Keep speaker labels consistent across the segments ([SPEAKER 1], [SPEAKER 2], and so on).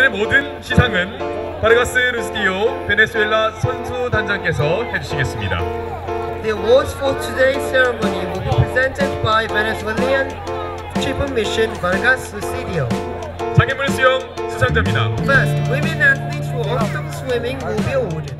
[SPEAKER 1] 오늘의 모든 시상은 바르가스 루스디오 베네수엘라 선수 단장께서 해주시겠습니다.
[SPEAKER 2] The awards for today's ceremony will be presented by Venezuelan Chief of Mission Vargas Lucidio.
[SPEAKER 1] 장애물 수영 수상자입니다.
[SPEAKER 2] First, women athletes for obstacle swimming will be awarded.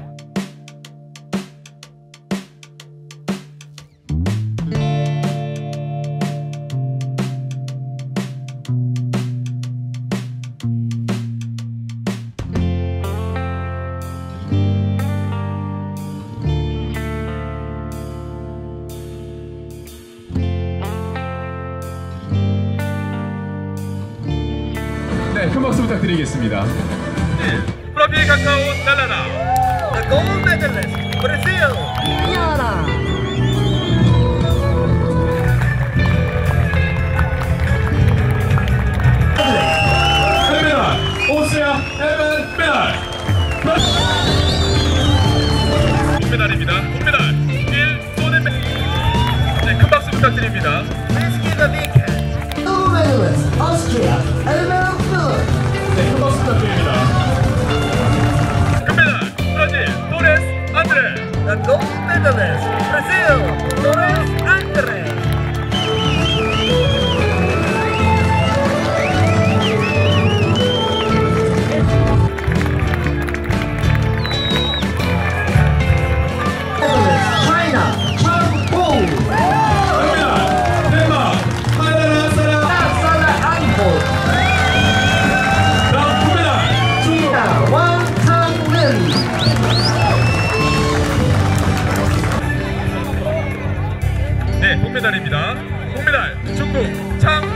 [SPEAKER 3] 네, 큰 박수 부탁드리겠습니다.
[SPEAKER 1] 네.
[SPEAKER 2] The gold medalist, Brazil.
[SPEAKER 3] 금메달, 오스트리아 에벤 메달.
[SPEAKER 1] 금메달입니다. 금메달 1 소네메. 네, 큰 박수 부탁드립니다.
[SPEAKER 3] 네,
[SPEAKER 1] 동메달입니다. 동메달 중국 창호.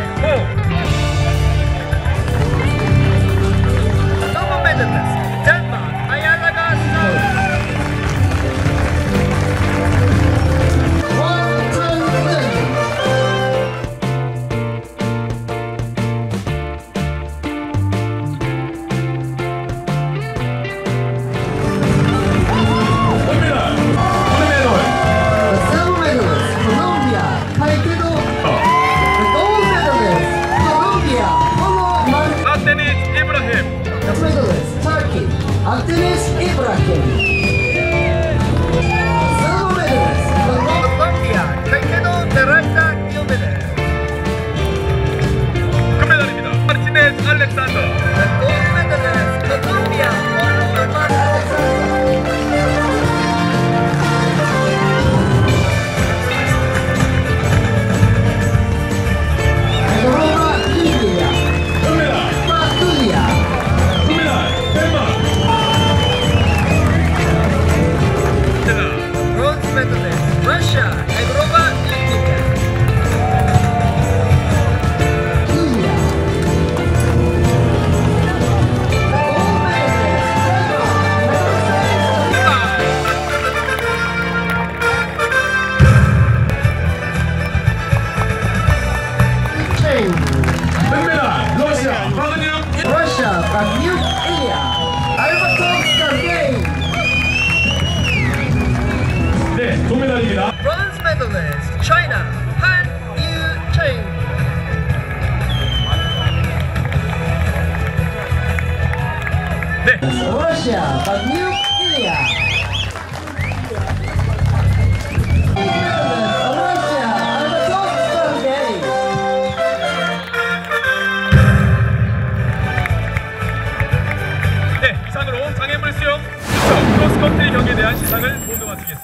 [SPEAKER 1] New Year. Overtalk
[SPEAKER 2] Bronze medalist, China, Han Yu Cheng.
[SPEAKER 4] Russia, but New Year.
[SPEAKER 1] 네, 이상으로 장애물 수용 크로스컨트리 경기에 대한 시상을 모두 마치겠습니다.